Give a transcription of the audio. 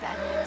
bad.